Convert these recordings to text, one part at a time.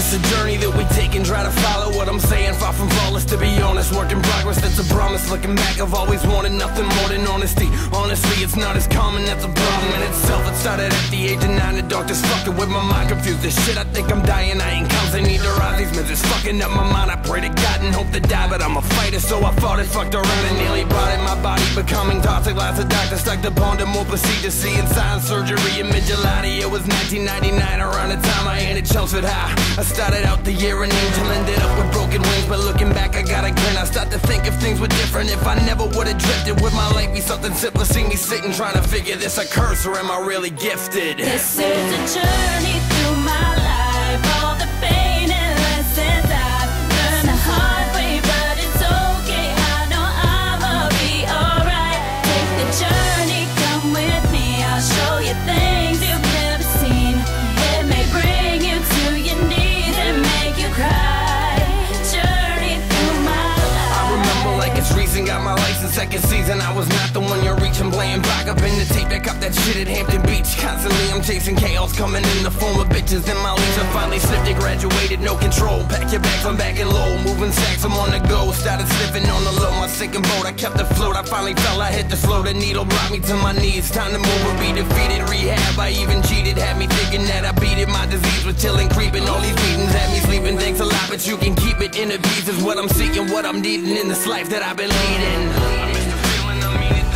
This a journey that we take and try to follow what I'm saying. Far from flawless, to be honest. Work in progress, that's a promise. Looking back, I've always wanted nothing more than honesty. Honestly, it's not as common, that's a problem in itself. It started at the age of nine, the doctor's fucking with my mind confused. This shit, I think I'm dying, I ain't counts, I need to rise. These meds is fucking up my mind. I pray to God and hope to die, but I'm a fighter, so I fought it, fucked around and nearly brought it. My becoming toxic, lots of doctors stuck upon to more procedures, seeing signs, surgery in mid-July. It was 1999, around the time I ended Chelmsford High. I started out the year an angel, ended up with broken wings, but looking back, I got a grin. I start to think if things were different, if I never would've drifted, would my life be something simpler? See me sitting trying to figure this a curse, or am I really gifted? This is a journey through my life. I was not the one you're reaching, playing back up in the tape back up that shit at Hampton Beach. Constantly I'm chasing chaos, coming in the form of bitches. And my leaves I finally slipped and graduated, no control. Pack your bags, I'm back and low, moving sacks, I'm on the go. Started slipping on the low, my sinking boat. I kept afloat, I finally fell, I hit the flow. The needle brought me to my knees. Time to move or be defeated. Rehab, I even cheated, had me thinking that I beat it. My disease was chilling, creeping. All these beatings had me sleeping. Thanks a lot, but you can keep it. Inner peace is what I'm seeking, what I'm needing in this life that I've been leading. I mean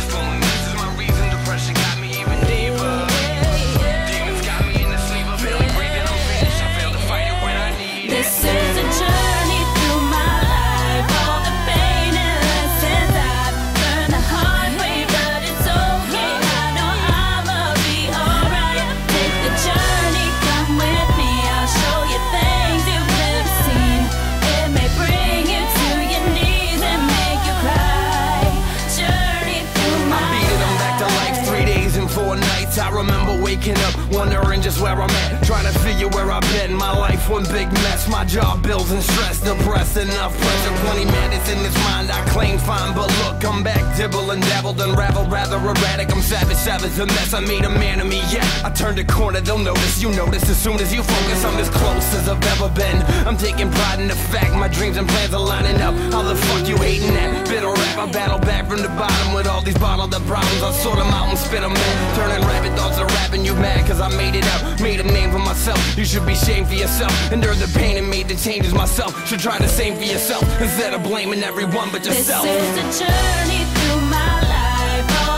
I remember waking up, wondering just where I'm at. Trying to figure where I've been. My life one big mess. My job bills and stress, depressed enough pressure. Plenty madness in this mind. I claim fine, but look, I'm back, dibble and dabbled, unraveled, rather erratic. I'm savage, savage, a mess. I made a man of me, yeah. I turned a corner, they'll notice. You notice as soon as you focus. I'm as close as I've ever been. I'm taking pride in the fact my dreams and plans are lining up. How the fuck you hating that? Bitter rap, I battle back from the bottom with all these bottled up problems. I sort them out and spit them in. Turning rabbit thoughts to rapping, you mad cause I made it out. Made a name for myself. You should be ashamed for yourself. Endure the pain and made the changes myself. Should try the same for yourself instead of blaming everyone but This yourself. is a journey through my life. All